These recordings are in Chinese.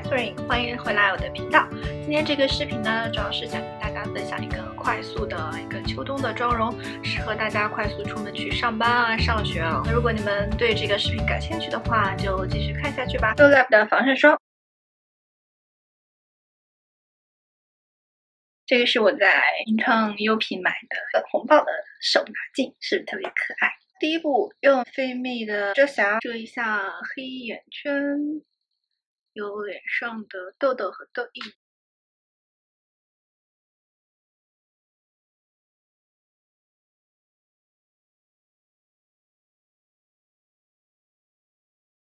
欢迎回来我的频道。今天这个视频呢，主要是想跟大家分享一个快速的一个秋冬的妆容，适合大家快速出门去上班啊、上学啊。那如果你们对这个视频感兴趣的话，就继续看下去吧。Dolab 的防晒霜，这个是我在名创优品买的粉红豹的手拿镜，是不是特别可爱？第一步，用菲蜜的遮瑕遮一下黑眼圈。有脸上的痘痘和痘印，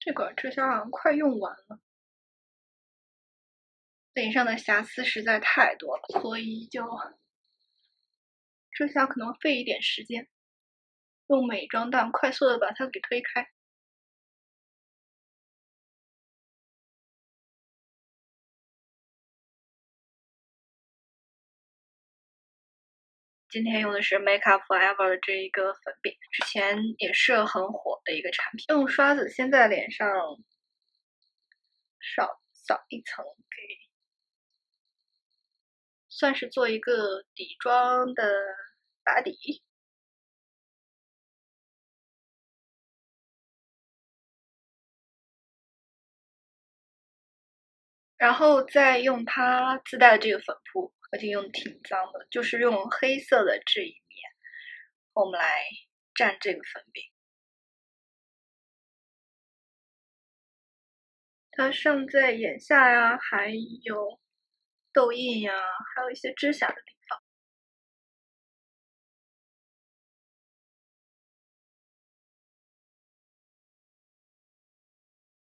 这管遮瑕好像快用完了，脸上的瑕疵实在太多了，所以就遮瑕可能费一点时间，用美妆蛋快速的把它给推开。今天用的是 Make Up Forever 的这一个粉饼，之前也是很火的一个产品。用刷子先在脸上少扫一层，给算是做一个底妆的打底，然后再用它自带的这个粉扑。而且用挺脏的，就是用黑色的这一面，我们来蘸这个粉饼。它上在眼下呀，还有痘印呀，还有一些遮瑕的地方，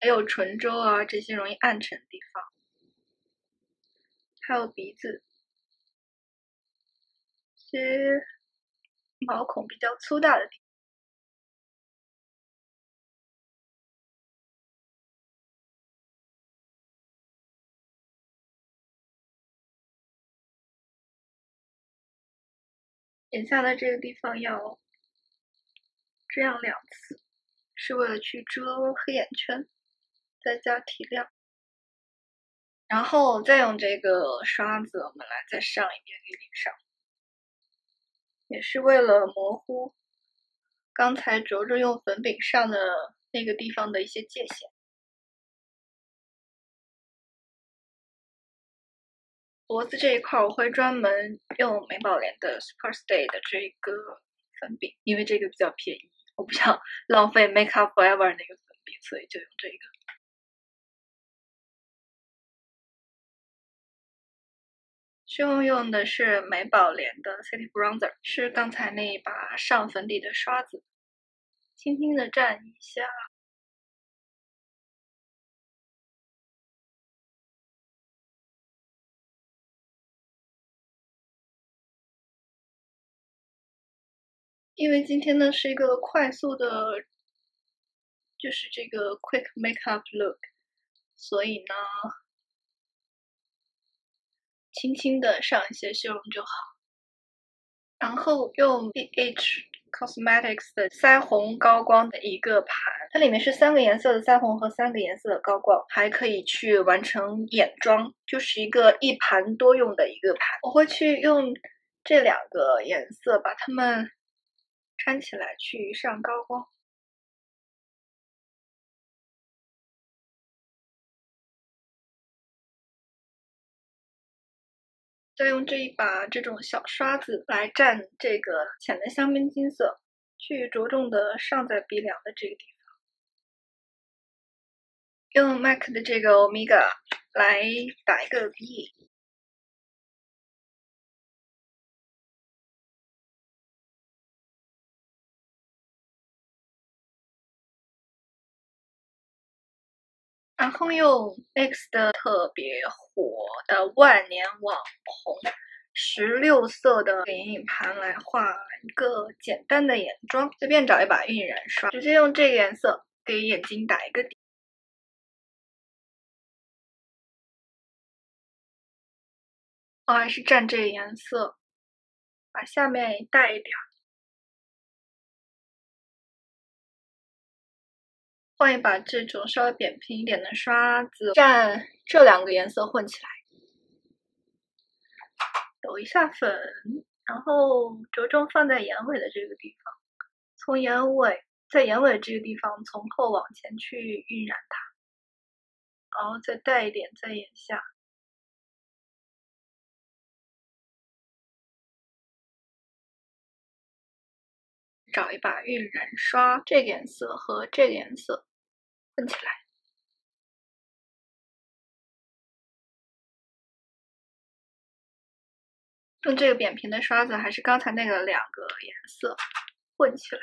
还有唇周啊这些容易暗沉的地方，还有鼻子。些毛孔比较粗大的地方，眼下的这个地方要这样两次，是为了去遮黑眼圈，再加提亮，然后再用这个刷子，我们来再上一遍给脸上。也是为了模糊刚才着着用粉饼上的那个地方的一些界限。脖子这一块我会专门用美宝莲的 Superstay 的这个粉饼，因为这个比较便宜，我不想浪费 Make Up Forever 那个粉饼，所以就用这个。最后用的是美宝莲的 City Bronzer，是刚才那一把上粉底的刷子，轻轻的蘸一下。因为今天呢是一个快速的，就是这个 Quick Makeup Look，所以呢。轻轻的上一些修容就好，然后用 BH Cosmetics 的腮红高光的一个盘，它里面是三个颜色的腮红和三个颜色的高光，还可以去完成眼妆，就是一个一盘多用的一个盘。我会去用这两个颜色把它们掺起来去上高光。再用这一把这种小刷子来蘸这个浅的香槟金色，去着重的上在鼻梁的这个地方。用 MAC 的这个 Omega 来打一个鼻影。然后用 X 的特别火的万年网红十六色的眼影盘来画一个简单的眼妆，随便找一把晕染刷，直接用这个颜色给眼睛打一个底。我还是蘸这个颜色，把下面带一点。儿一把这种稍微扁平一点的刷子，蘸这两个颜色混起来，抖一下粉，然后着重放在眼尾的这个地方，从眼尾在眼尾这个地方从后往前去晕染它，然后再带一点在眼下。找一把晕染刷，这个颜色和这个颜色混起来，用这个扁平的刷子，还是刚才那个两个颜色混起来，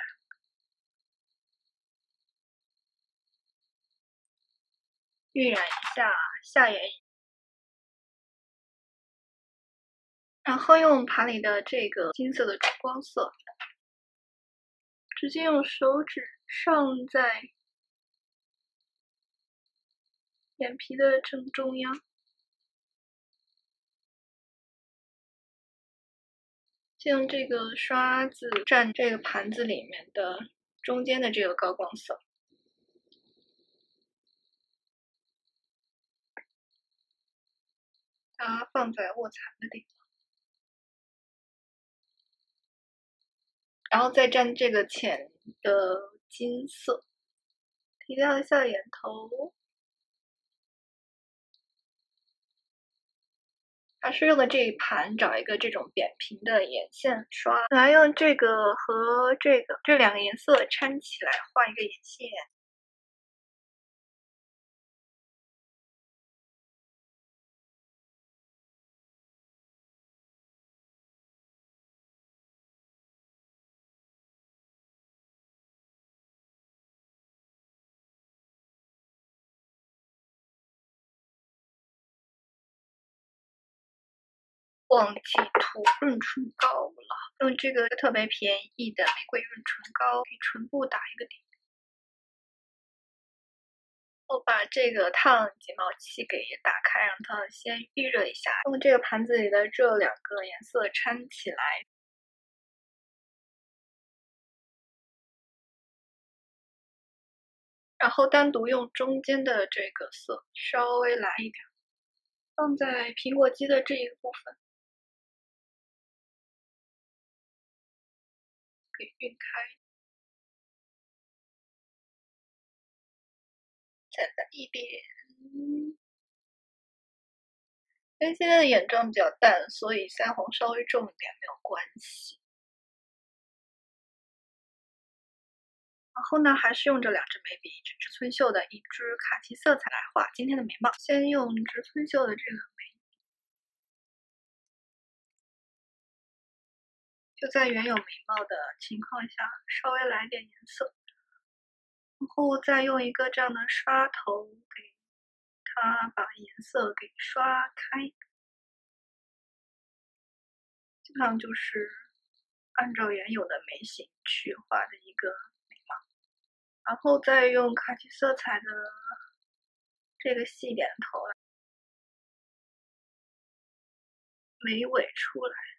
晕染一下下眼影，然后用盘里的这个金色的珠光色。直接用手指上在眼皮的正中央，先用这个刷子蘸这个盘子里面的中间的这个高光色，它放在卧蚕的地方。然后再蘸这个浅的金色，提亮一下眼头。还是用的这一盘，找一个这种扁平的眼线刷，来用这个和这个这两个颜色掺起来画一个眼线。忘记涂润唇膏了，用这个特别便宜的玫瑰润唇膏给唇部打一个底。我把这个烫睫毛器给打开，让它先预热一下。用这个盘子里的这两个颜色掺起来，然后单独用中间的这个色稍微来一点，放在苹果肌的这一个部分。晕开，再来一点。因为现在的眼妆比较淡，所以腮红稍微重一点没有关系。然后呢，还是用这两支眉笔，一支植村秀的，一支卡其色彩来画今天的眉毛。先用植村秀的这个眉。就在原有眉毛的情况下，稍微来点颜色，然后再用一个这样的刷头给它把颜色给刷开，基本上就是按照原有的眉形去画的一个眉毛，然后再用卡其色彩的这个细点头眉尾出来。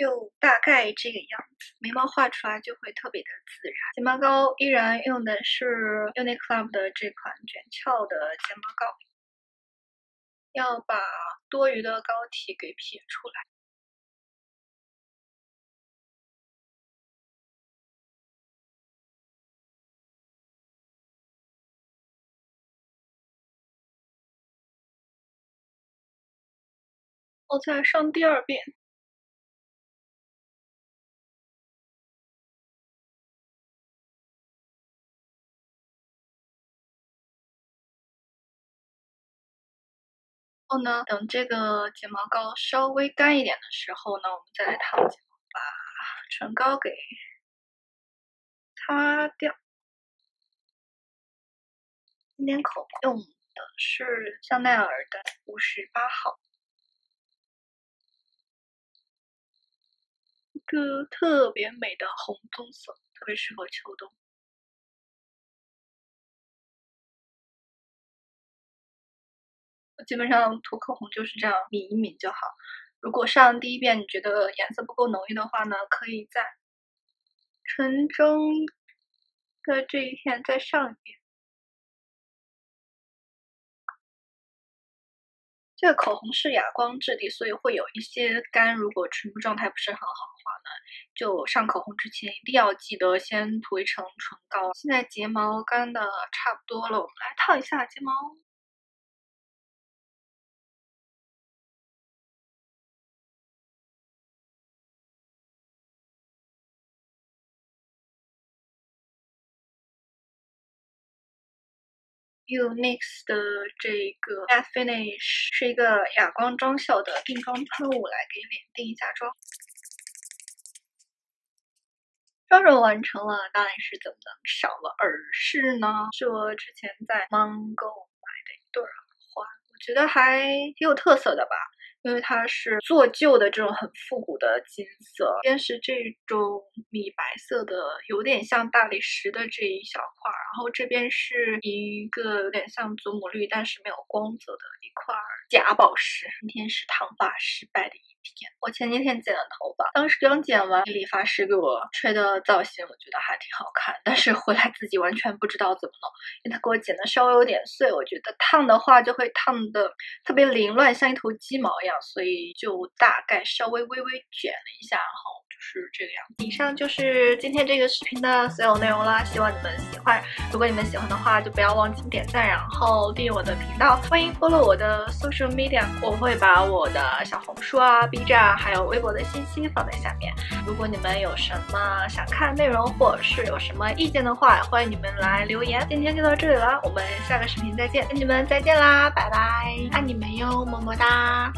就大概这个样子，眉毛画出来就会特别的自然。睫毛膏依然用的是 Uniqlo 的这款卷翘的睫毛膏，要把多余的膏体给撇出来。我再上第二遍。后呢，等这个睫毛膏稍微干一点的时候呢，我们再来烫睫毛，把唇膏给擦掉。今天口红用的是香奈儿的五十八号，一个特别美的红棕色，特别适合秋冬。基本上涂口红就是这样抿一抿就好。如果上第一遍你觉得颜色不够浓郁的话呢，可以在唇中的这一片再上一遍。这个口红是哑光质地，所以会有一些干。如果唇部状态不是很好的话呢，就上口红之前一定要记得先涂一层唇膏。现在睫毛干的差不多了，我们来烫一下睫毛。Unix 的这个 m a t Finish 是一个哑光妆效的定妆喷雾，来给脸定一下妆。妆容完成了，当然是怎么能少了耳饰呢？是我之前在 Mango 买的一对耳环，我觉得还挺有特色的吧。因为它是做旧的这种很复古的金色，边是这种米白色的，有点像大理石的这一小块儿，然后这边是一个有点像祖母绿，但是没有光泽的一块假宝石。今天是烫发失败的一天，我前几天剪的头发，当时刚剪完，理发师给我吹的造型，我觉得还挺好看，但是回来自己完全不知道怎么弄，因为他给我剪的稍微有点碎，我觉得烫的话就会烫的特别凌乱，像一头鸡毛一样所以就大概稍微微微卷了一下，然后就是这个样子。以上就是今天这个视频的所有内容啦，希望你们喜欢。如果你们喜欢的话，就不要忘记点赞，然后订阅我的频道。欢迎 follow 我的 social media，我会把我的小红书啊、B 站还有微博的信息放在下面。如果你们有什么想看内容，或者是有什么意见的话，欢迎你们来留言。今天就到这里了，我们下个视频再见，跟你们再见啦，拜拜，爱你们哟，么么哒。